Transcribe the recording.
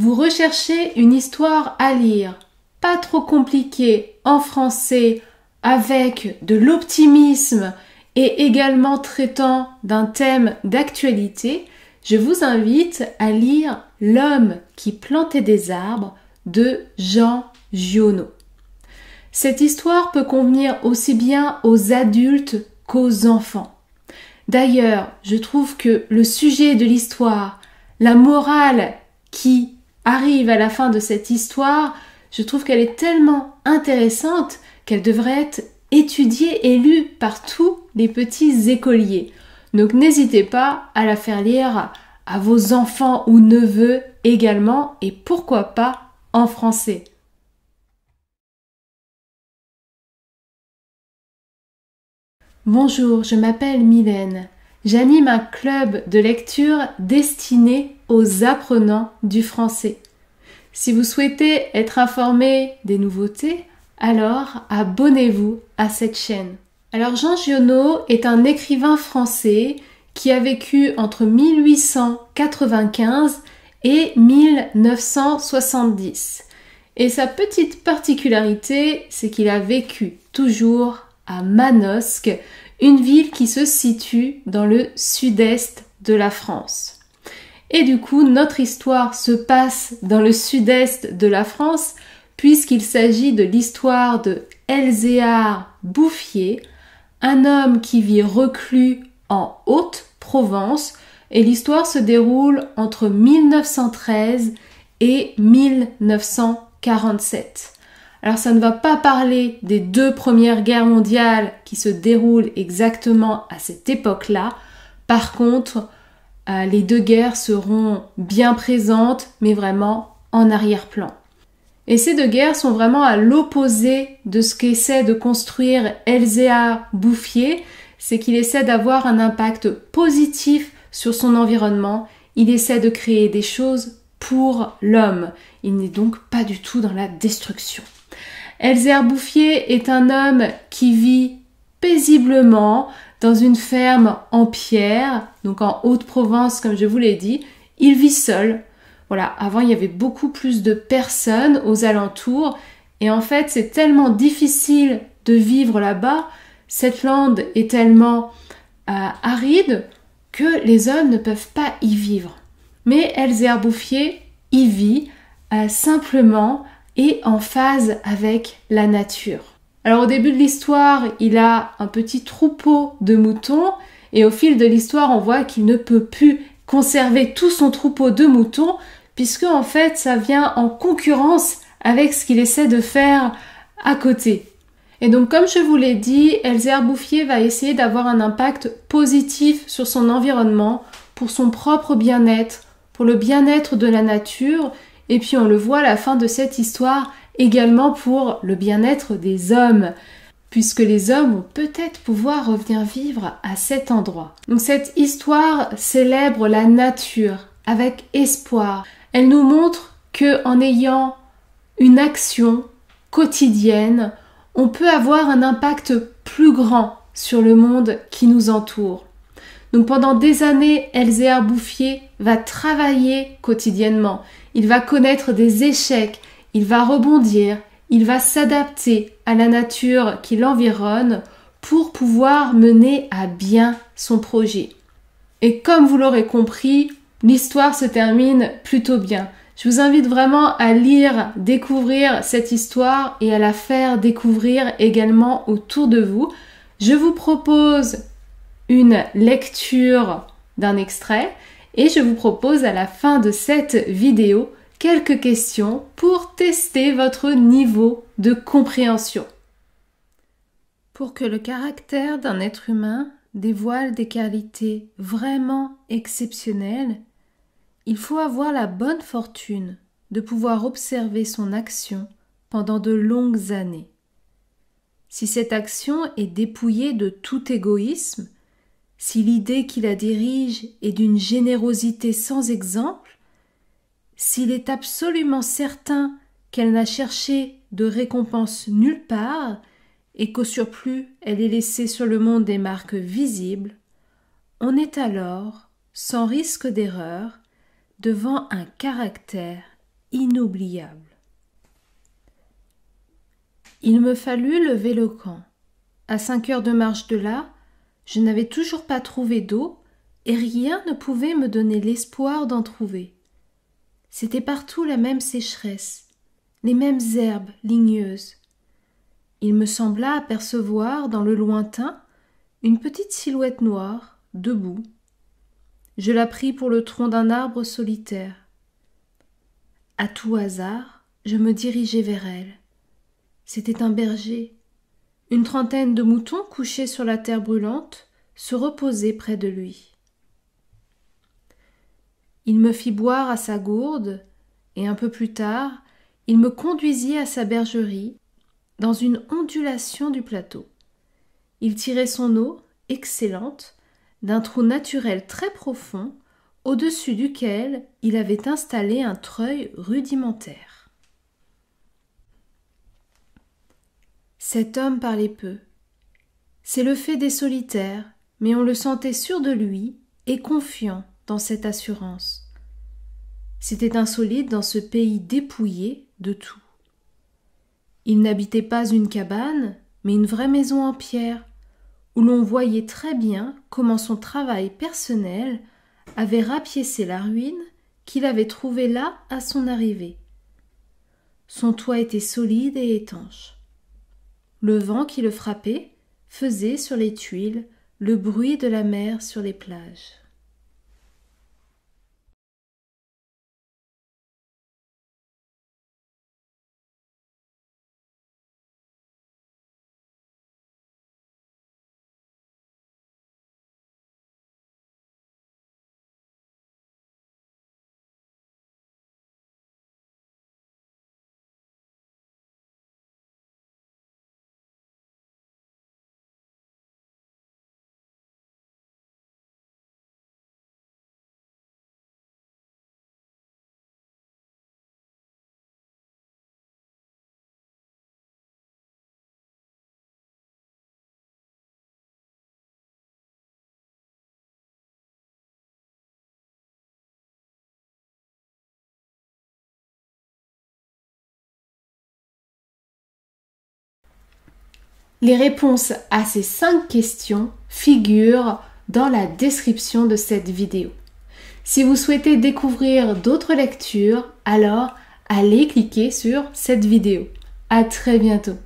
Vous recherchez une histoire à lire, pas trop compliquée, en français, avec de l'optimisme et également traitant d'un thème d'actualité, je vous invite à lire L'homme qui plantait des arbres de Jean Giono. Cette histoire peut convenir aussi bien aux adultes qu'aux enfants. D'ailleurs, je trouve que le sujet de l'histoire, la morale qui arrive à la fin de cette histoire, je trouve qu'elle est tellement intéressante qu'elle devrait être étudiée et lue par tous les petits écoliers. Donc n'hésitez pas à la faire lire à vos enfants ou neveux également et pourquoi pas en français. Bonjour, je m'appelle Mylène. J'anime un club de lecture destiné aux apprenants du français. Si vous souhaitez être informé des nouveautés, alors abonnez-vous à cette chaîne. Alors Jean Giono est un écrivain français qui a vécu entre 1895 et 1970. Et sa petite particularité, c'est qu'il a vécu toujours à Manosque, une ville qui se situe dans le sud-est de la France. Et du coup, notre histoire se passe dans le sud-est de la France, puisqu'il s'agit de l'histoire de Elzéar Bouffier, un homme qui vit reclus en Haute-Provence, et l'histoire se déroule entre 1913 et 1947. Alors ça ne va pas parler des deux premières guerres mondiales qui se déroulent exactement à cette époque-là. Par contre, euh, les deux guerres seront bien présentes, mais vraiment en arrière-plan. Et ces deux guerres sont vraiment à l'opposé de ce qu'essaie de construire Elzéa Bouffier, c'est qu'il essaie d'avoir un impact positif sur son environnement, il essaie de créer des choses pour l'homme. Il n'est donc pas du tout dans la destruction. Elzer Bouffier est un homme qui vit paisiblement dans une ferme en pierre, donc en Haute-Provence comme je vous l'ai dit. Il vit seul. Voilà, avant il y avait beaucoup plus de personnes aux alentours et en fait c'est tellement difficile de vivre là-bas, cette lande est tellement euh, aride que les hommes ne peuvent pas y vivre. Mais Elzer Bouffier y vit euh, simplement et en phase avec la nature. Alors au début de l'histoire, il a un petit troupeau de moutons et au fil de l'histoire, on voit qu'il ne peut plus conserver tout son troupeau de moutons puisque en fait, ça vient en concurrence avec ce qu'il essaie de faire à côté. Et donc, comme je vous l'ai dit, Elzer Bouffier va essayer d'avoir un impact positif sur son environnement, pour son propre bien-être, pour le bien-être de la nature et puis on le voit à la fin de cette histoire également pour le bien-être des hommes, puisque les hommes vont peut-être pouvoir revenir vivre à cet endroit. Donc cette histoire célèbre la nature avec espoir. Elle nous montre que en ayant une action quotidienne, on peut avoir un impact plus grand sur le monde qui nous entoure. Donc pendant des années, Elzéa Bouffier va travailler quotidiennement. Il va connaître des échecs, il va rebondir, il va s'adapter à la nature qui l'environne pour pouvoir mener à bien son projet. Et comme vous l'aurez compris, l'histoire se termine plutôt bien. Je vous invite vraiment à lire, découvrir cette histoire et à la faire découvrir également autour de vous. Je vous propose une lecture d'un extrait et je vous propose à la fin de cette vidéo quelques questions pour tester votre niveau de compréhension. Pour que le caractère d'un être humain dévoile des qualités vraiment exceptionnelles, il faut avoir la bonne fortune de pouvoir observer son action pendant de longues années. Si cette action est dépouillée de tout égoïsme, si l'idée qui la dirige est d'une générosité sans exemple, s'il est absolument certain qu'elle n'a cherché de récompense nulle part, et qu'au surplus elle ait laissé sur le monde des marques visibles, on est alors, sans risque d'erreur, devant un caractère inoubliable. Il me fallut lever le camp. À cinq heures de marche de là, je n'avais toujours pas trouvé d'eau et rien ne pouvait me donner l'espoir d'en trouver. C'était partout la même sécheresse, les mêmes herbes ligneuses. Il me sembla apercevoir dans le lointain une petite silhouette noire, debout. Je la pris pour le tronc d'un arbre solitaire. À tout hasard, je me dirigeai vers elle. C'était un berger. Une trentaine de moutons couchés sur la terre brûlante se reposaient près de lui. Il me fit boire à sa gourde, et un peu plus tard, il me conduisit à sa bergerie, dans une ondulation du plateau. Il tirait son eau, excellente, d'un trou naturel très profond, au-dessus duquel il avait installé un treuil rudimentaire. Cet homme parlait peu. C'est le fait des solitaires, mais on le sentait sûr de lui et confiant dans cette assurance. C'était insolite dans ce pays dépouillé de tout. Il n'habitait pas une cabane, mais une vraie maison en pierre, où l'on voyait très bien comment son travail personnel avait rapiécé la ruine qu'il avait trouvée là à son arrivée. Son toit était solide et étanche. Le vent qui le frappait faisait sur les tuiles le bruit de la mer sur les plages. Les réponses à ces cinq questions figurent dans la description de cette vidéo. Si vous souhaitez découvrir d'autres lectures, alors allez cliquer sur cette vidéo. À très bientôt.